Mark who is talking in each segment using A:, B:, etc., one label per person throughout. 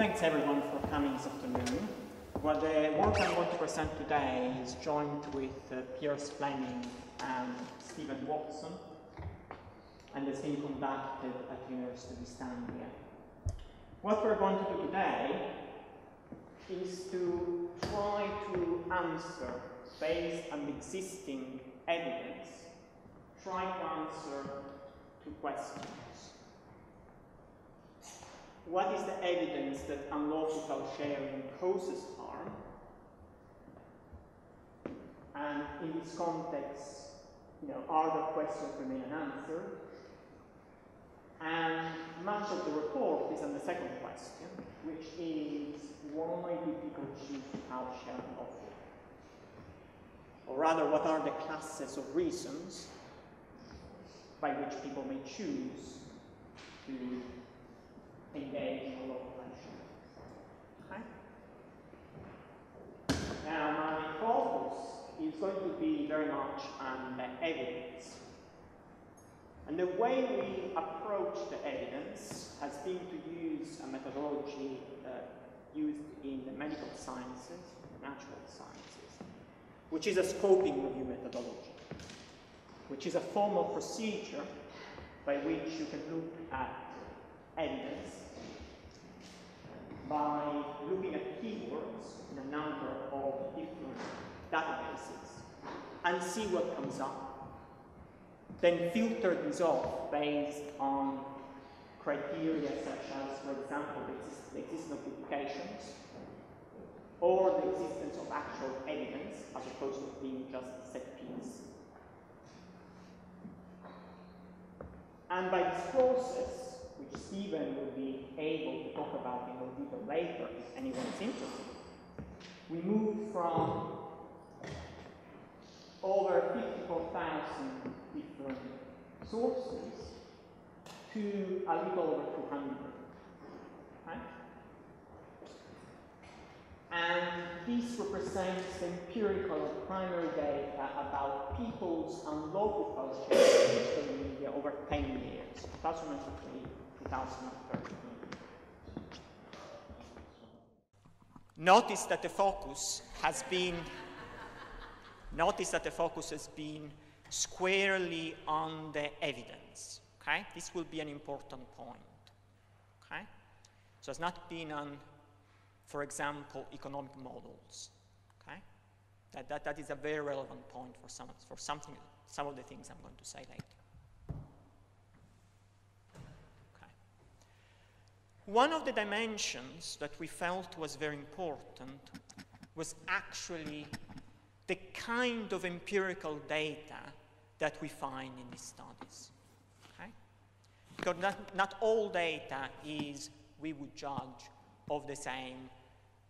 A: Thanks everyone for coming this afternoon. Well, the work I'm going to present today is joined with uh, Piers Fleming and Steven Watson, and it's been conducted at University of Anglia. What we're going to do today is to try to answer, based on existing evidence, try to answer two questions. What is the evidence that unlawful sharing causes harm? And in this context, you know, are the questions remain unanswered? And much of the report is on the second question, which is why do people choose to house share unlawfully? Or rather, what are the classes of reasons by which people may choose to engage in a local Okay? Now, my focus is going to be very much on the evidence. And the way we approach the evidence has been to use a methodology uh, used in the medical sciences, natural sciences, which is a scoping review methodology, which is a formal procedure by which you can look at evidence by looking at keywords in a number of different databases and see what comes up. Then filter these off based on criteria such as, for example, the, existence of duplications or the existence of actual evidence as opposed to being just set piece. And by this process, Steven will be able to talk about in more detail later if anyone is interested, we move from over 54,000 different sources to a little over 200. And this represents empirical primary data about people's unlawful culture in digital media over 10 years, 2003 2013. Notice that the focus has been notice that the focus has been squarely on the evidence. Okay? This will be an important point. Okay? So it's not been on, for example, economic models. Okay? That, that, that is a very relevant point for some, for something, some of the things I'm going to say later. One of the dimensions that we felt was very important was actually the kind of empirical data that we find in these studies. Okay? Because not, not all data is, we would judge, of the same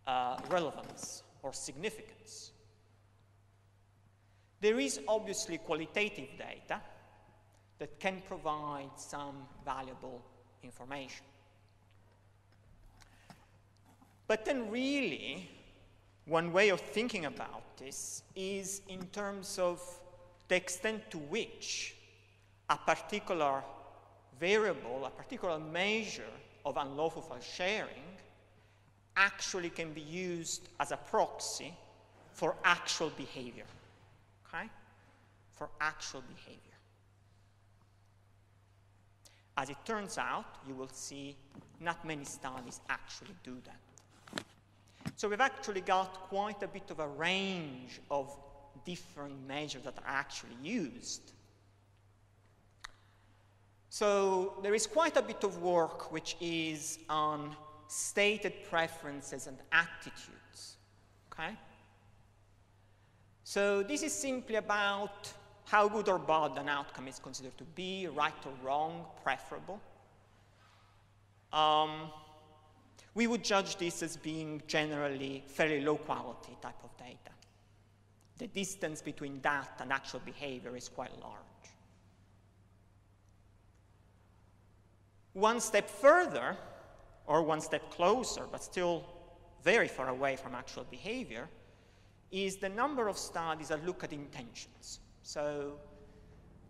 A: uh, relevance or significance. There is obviously qualitative data that can provide some valuable information. But then really, one way of thinking about this is in terms of the extent to which a particular variable, a particular measure of unlawful file sharing actually can be used as a proxy for actual behavior. Okay? For actual behavior. As it turns out, you will see not many studies actually do that. So we've actually got quite a bit of a range of different measures that are actually used. So there is quite a bit of work which is on stated preferences and attitudes. Okay? So this is simply about how good or bad an outcome is considered to be, right or wrong, preferable. Um, we would judge this as being generally fairly low quality type of data. The distance between that and actual behavior is quite large. One step further, or one step closer, but still very far away from actual behavior, is the number of studies that look at intentions. So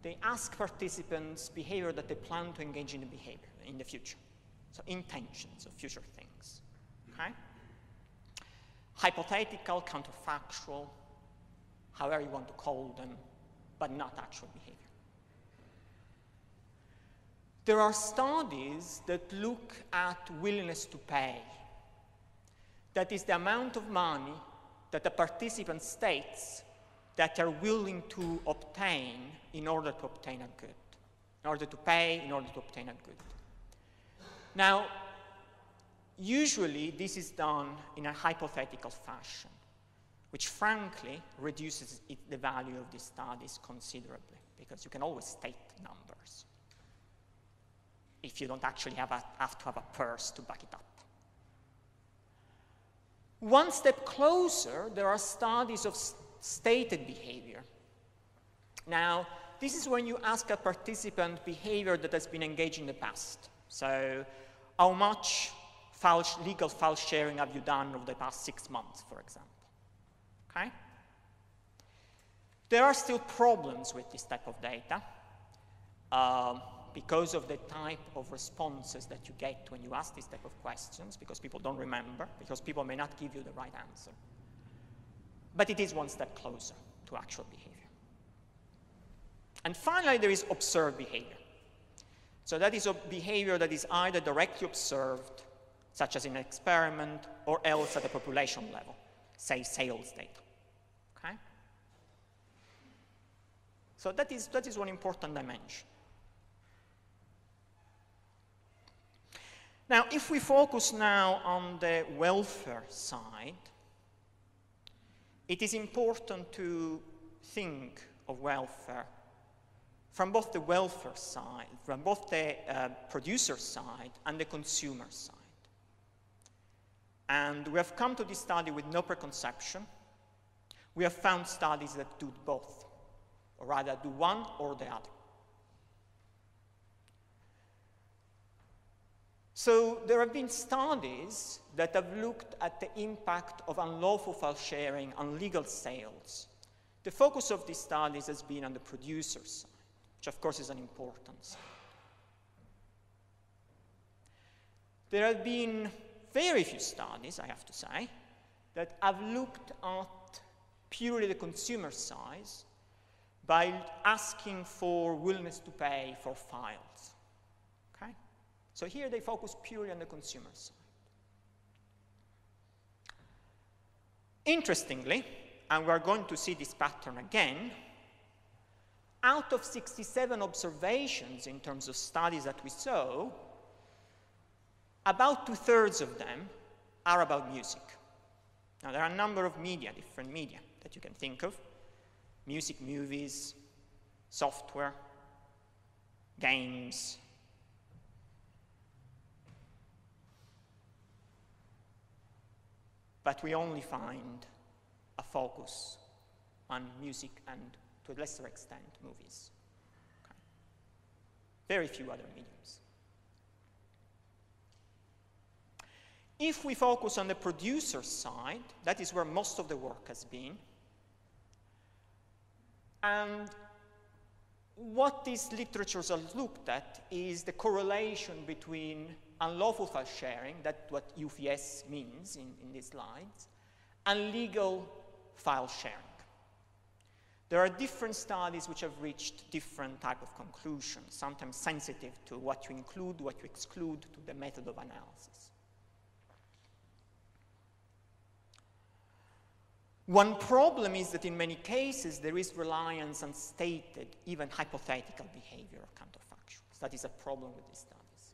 A: they ask participants behavior that they plan to engage in the behavior in the future. So intentions of future things. Okay? Hypothetical, counterfactual, however you want to call them, but not actual behavior. There are studies that look at willingness to pay. That is the amount of money that the participant states that they're willing to obtain in order to obtain a good, in order to pay, in order to obtain a good. Now, usually this is done in a hypothetical fashion, which frankly reduces it, the value of these studies considerably, because you can always state numbers if you don't actually have, a, have to have a purse to back it up. One step closer, there are studies of stated behavior. Now, this is when you ask a participant behavior that has been engaged in the past. So, how much file, legal file sharing have you done over the past six months, for example? Okay? There are still problems with this type of data. Um, because of the type of responses that you get when you ask these type of questions, because people don't remember, because people may not give you the right answer. But it is one step closer to actual behavior. And finally, there is observed behavior. So that is a behavior that is either directly observed, such as in an experiment, or else at the population level, say sales data. Okay? So that is, that is one important dimension. Now, if we focus now on the welfare side, it is important to think of welfare from both the welfare side, from both the uh, producer side and the consumer side. And we have come to this study with no preconception. We have found studies that do both, or rather do one or the other. So there have been studies that have looked at the impact of unlawful file sharing on legal sales. The focus of these studies has been on the producer side, which of course is an important side. There have been very few studies, I have to say, that have looked at purely the consumer side by asking for willingness to pay for files. Okay? So here they focus purely on the consumer side. Interestingly, and we're going to see this pattern again, out of 67 observations in terms of studies that we saw, about two thirds of them are about music. Now, there are a number of media, different media that you can think of music, movies, software, games, but we only find a focus on music and, to a lesser extent, movies. Okay. Very few other mediums. If we focus on the producer side, that is where most of the work has been. And what these literatures have looked at is the correlation between unlawful file sharing, that's what UFS means in, in these slides, and legal file sharing. There are different studies which have reached different type of conclusions, sometimes sensitive to what you include, what you exclude, to the method of analysis. One problem is that in many cases there is reliance on stated, even hypothetical behavior or counterfactuals. That is a problem with these studies.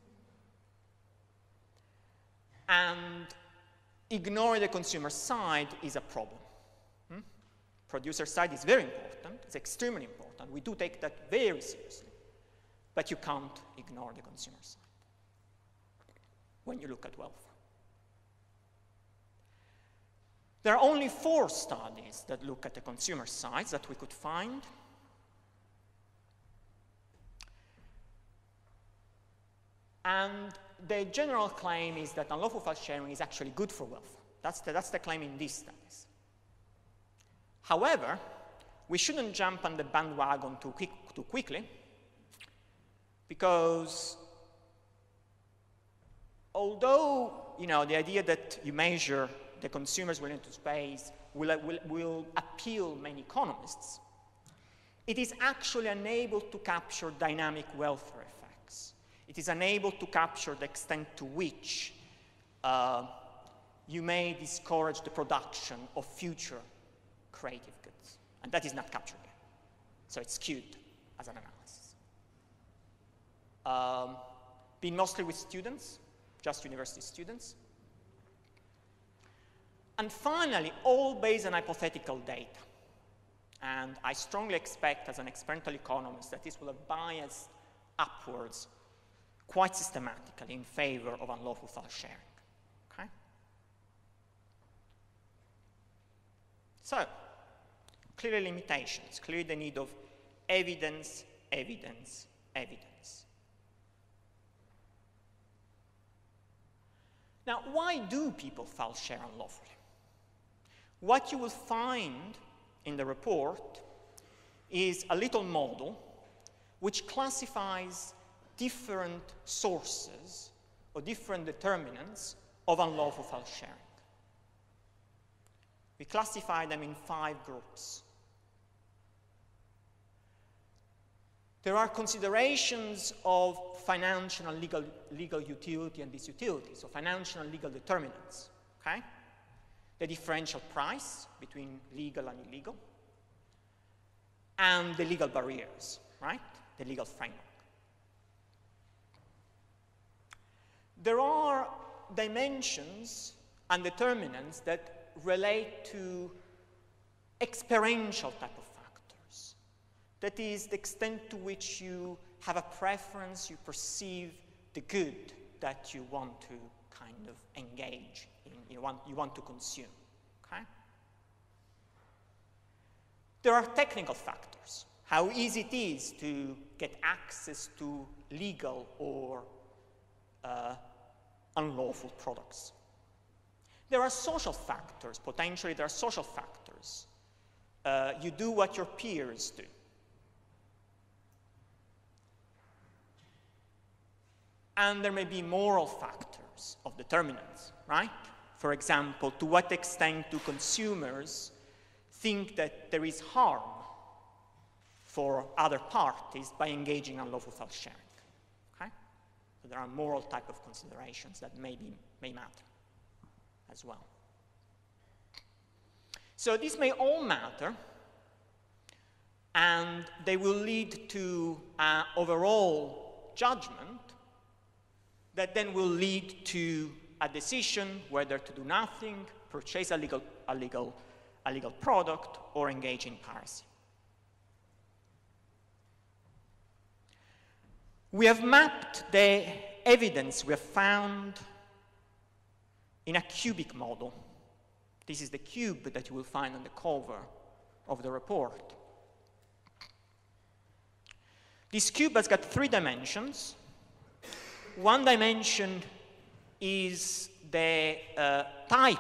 A: And ignoring the consumer side is a problem. Hmm? Producer side is very important, it's extremely important. We do take that very seriously. But you can't ignore the consumer side when you look at wealth. There are only four studies that look at the consumer side that we could find. And the general claim is that unlawful file sharing is actually good for wealth. That's the, that's the claim in these studies. However, we shouldn't jump on the bandwagon too, quick, too quickly because although you know, the idea that you measure the consumer's willingness to space will, will, will appeal many economists, it is actually unable to capture dynamic welfare effects. It is unable to capture the extent to which uh, you may discourage the production of future creative goods. And that is not captured here. So it's skewed as an analysis. Um, been mostly with students, just university students. And finally, all based on hypothetical data. And I strongly expect, as an experimental economist, that this will have biased upwards quite systematically in favor of unlawful file sharing. Okay? So, clearly limitations, clearly the need of evidence, evidence, evidence. Now, why do people file share unlawfully? What you will find in the report is a little model which classifies different sources or different determinants of unlawful file sharing. We classify them in five groups. There are considerations of financial and legal, legal utility and disutility, so financial and legal determinants, okay? The differential price between legal and illegal, and the legal barriers, right? The legal framework. There are dimensions and determinants that relate to experiential type of factors. That is the extent to which you have a preference, you perceive the good that you want to kind of engage in, you want, you want to consume. Okay? There are technical factors, how easy it is to get access to legal or uh, unlawful products. There are social factors, potentially there are social factors. Uh, you do what your peers do. And there may be moral factors of determinants, right? For example, to what extent do consumers think that there is harm for other parties by engaging in unlawful file sharing? Okay? So there are moral type of considerations that may, be, may matter as well. So these may all matter, and they will lead to an overall judgment that then will lead to a decision whether to do nothing, purchase a legal, a legal, a legal product, or engage in piracy. We have mapped the evidence we have found in a cubic model. This is the cube that you will find on the cover of the report. This cube has got three dimensions. One dimension is the uh, type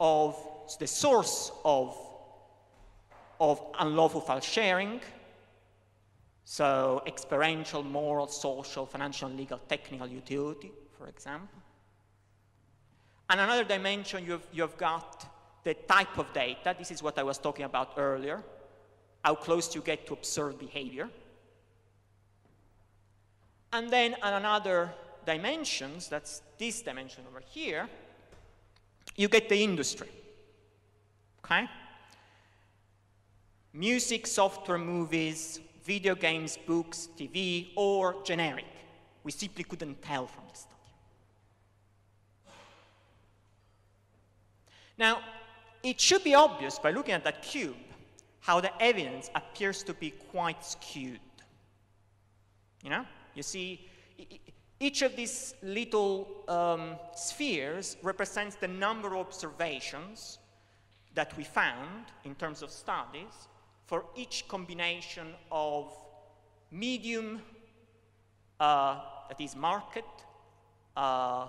A: of the source of, of unlawful file sharing. So experiential, moral, social, financial, legal, technical utility, for example. And another dimension, you've, you've got the type of data. This is what I was talking about earlier, how close you get to observed behavior. And then on another dimensions, that's this dimension over here, you get the industry. Okay? Music, software, movies, video games, books, TV, or generic. We simply couldn't tell from the study. Now, it should be obvious by looking at that cube how the evidence appears to be quite skewed. You know, you see, each of these little um, spheres represents the number of observations that we found in terms of studies for each combination of medium, uh, that is market, uh,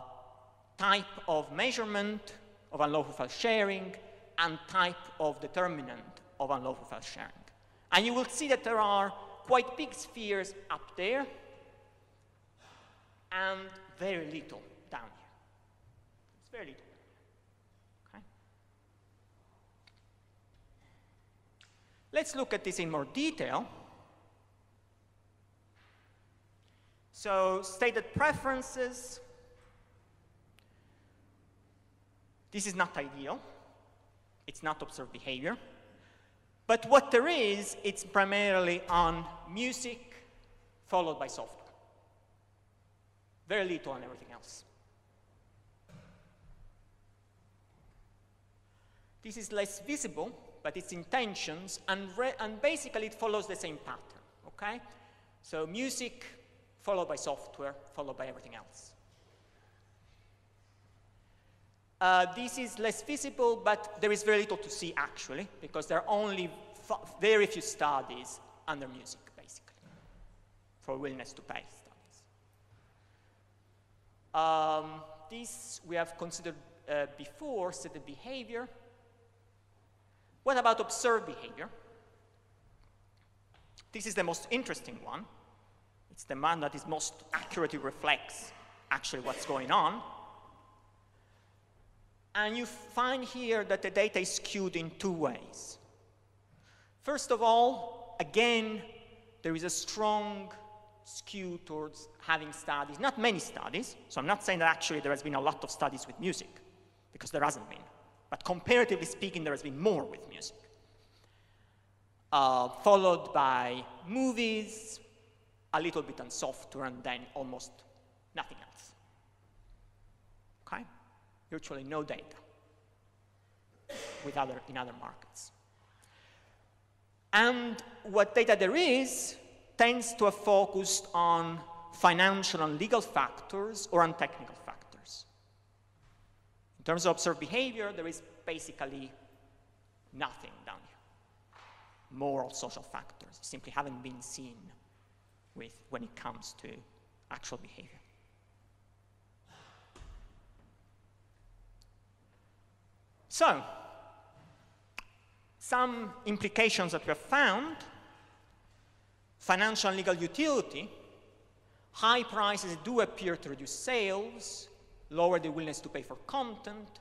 A: type of measurement of unlawful file sharing, and type of determinant of unlawful file sharing. And you will see that there are quite big spheres up there and very little down here. It's very little. Okay? Let's look at this in more detail. So stated preferences. This is not ideal. It's not observed behavior. But what there is, it's primarily on music followed by software. Very little on everything else. This is less visible, but its intentions, and, and basically it follows the same pattern, okay? So music, followed by software, followed by everything else. Uh, this is less visible, but there is very little to see actually, because there are only very few studies under music, basically, for willingness to pay. Um, this we have considered uh, before, stated behavior. What about observed behavior? This is the most interesting one. It's the one that is most accurately reflects actually what's going on. And you find here that the data is skewed in two ways. First of all, again, there is a strong skew towards having studies, not many studies, so I'm not saying that actually there has been a lot of studies with music, because there hasn't been. But comparatively speaking, there has been more with music. Uh, followed by movies, a little bit on software, and then almost nothing else. Okay? Virtually no data with other, in other markets. And what data there is tends to have focused on financial and legal factors or on technical factors. In terms of observed behavior, there is basically nothing down here. Moral, social factors simply haven't been seen with when it comes to actual behavior. So, some implications that we have found, financial and legal utility, high prices do appear to reduce sales, lower the willingness to pay for content,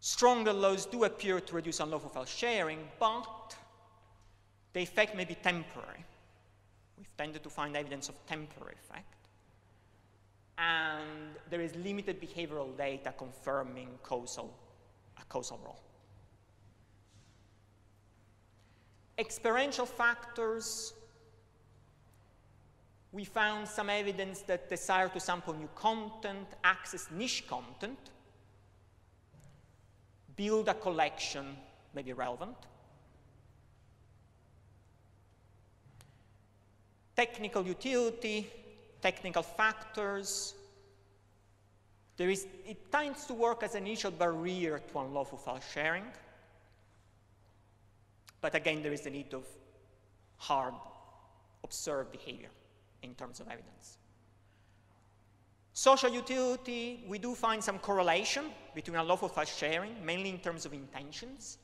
A: stronger laws do appear to reduce unlawful file sharing, but the effect may be temporary. We've tended to find evidence of temporary effect. And there is limited behavioral data confirming causal, a causal role. Experiential factors, we found some evidence that desire to sample new content, access niche content, build a collection may be relevant. Technical utility, technical factors. There is, it tends to work as an initial barrier to unlawful file sharing. But again, there is the need of hard observed behavior in terms of evidence. Social utility, we do find some correlation between unlawful file sharing, mainly in terms of intentions,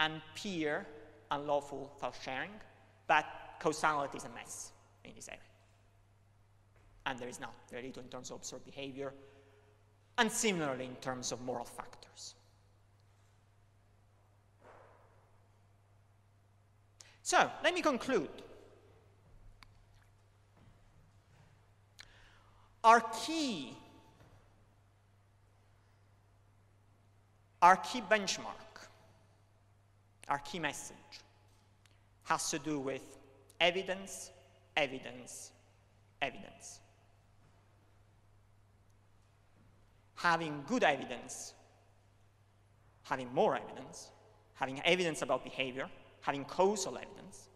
A: and peer unlawful file sharing, but causality is a mess in this area. And there is not very little in terms of observed behavior, and similarly in terms of moral factors. So, let me conclude. Our key, our key benchmark, our key message has to do with evidence, evidence, evidence. Having good evidence, having more evidence, having evidence about behavior, having causal evidence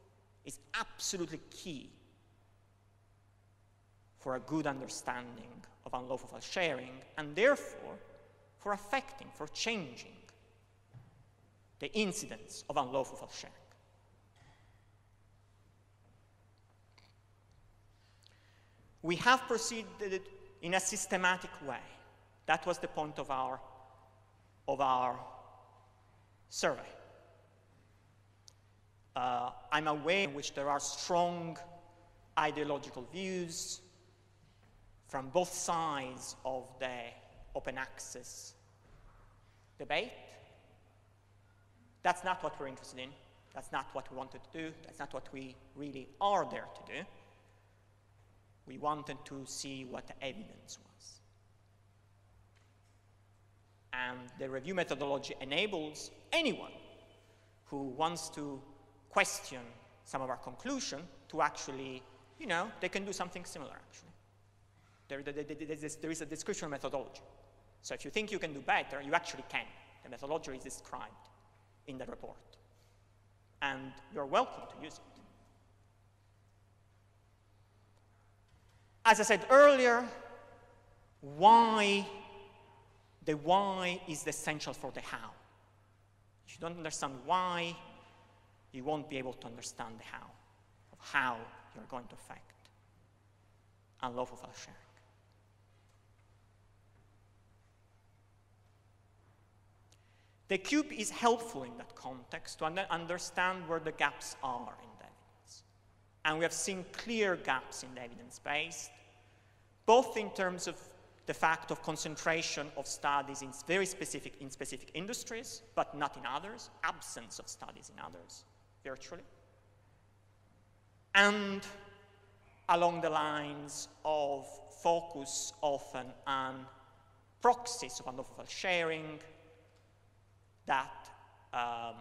A: is absolutely key for a good understanding of unlawful sharing and therefore for affecting, for changing the incidence of unlawful sharing. We have proceeded in a systematic way. That was the point of our, of our survey. Uh, I'm aware in which there are strong ideological views from both sides of the open access debate. That's not what we're interested in. That's not what we wanted to do. That's not what we really are there to do. We wanted to see what the evidence was. And the review methodology enables anyone who wants to question some of our conclusion to actually, you know, they can do something similar actually. There, there, there is a description methodology. So if you think you can do better, you actually can. The methodology is described in the report. And you're welcome to use it. As I said earlier, why, the why is essential for the how. If you don't understand why, you won't be able to understand the how, of how you're going to affect a unlawful file sharing. The cube is helpful in that context to understand where the gaps are in the evidence. And we have seen clear gaps in the evidence base, both in terms of the fact of concentration of studies in very specific, in specific industries, but not in others, absence of studies in others, virtually. And along the lines of focus often on proxies of unlawful sharing, that um,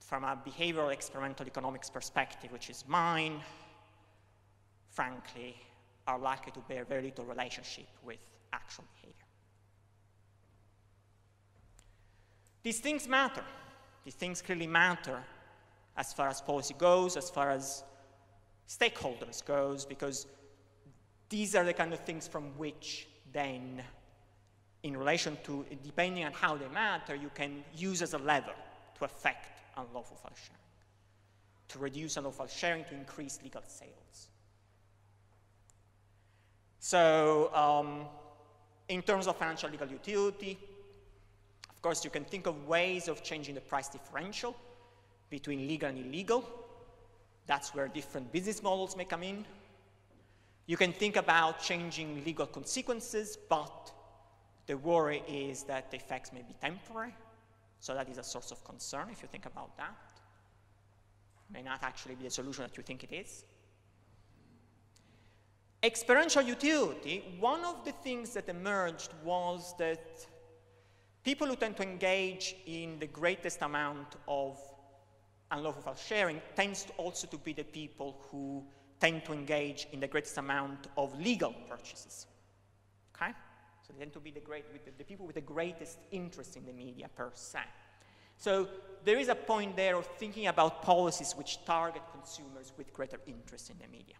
A: from a behavioral experimental economics perspective, which is mine, frankly, are likely to bear very little relationship with actual behavior. These things matter. These things clearly matter as far as policy goes, as far as stakeholders goes, because these are the kind of things from which then in relation to, depending on how they matter, you can use as a lever to affect unlawful file sharing, to reduce unlawful sharing, to increase legal sales. So um, in terms of financial legal utility, of course, you can think of ways of changing the price differential between legal and illegal. That's where different business models may come in. You can think about changing legal consequences, but the worry is that the effects may be temporary, so that is a source of concern if you think about that. May not actually be the solution that you think it is. Experiential utility, one of the things that emerged was that people who tend to engage in the greatest amount of unlawful sharing tends also to be the people who tend to engage in the greatest amount of legal purchases. Okay? So they tend to be the, great, the, the people with the greatest interest in the media per se. So there is a point there of thinking about policies which target consumers with greater interest in the media,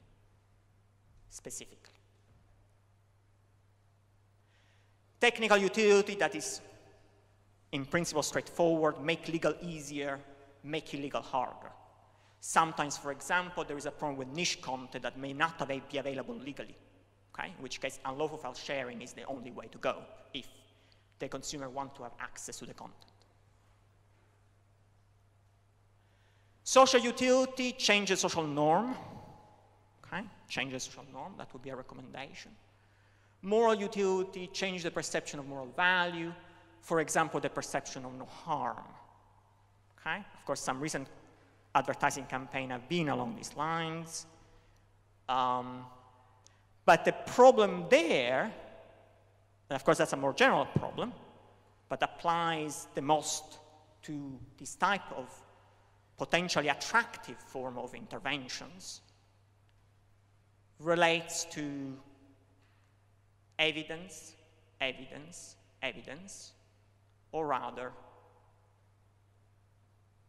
A: specifically. Technical utility that is, in principle, straightforward, make legal easier, make illegal harder. Sometimes, for example, there is a problem with niche content that may not be available legally okay? in which case unlawful file sharing is the only way to go if the consumer want to have access to the content. Social utility changes social norm, okay? changes social norm, that would be a recommendation. Moral utility, change the perception of moral value, for example, the perception of no harm. Okay? Of course, some recent advertising campaigns have been along these lines. Um, but the problem there, and of course that's a more general problem, but applies the most to this type of potentially attractive form of interventions, relates to evidence, evidence, evidence, or rather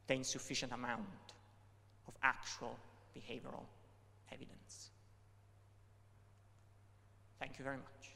A: the insufficient amount of actual behavioral evidence. Thank you very much.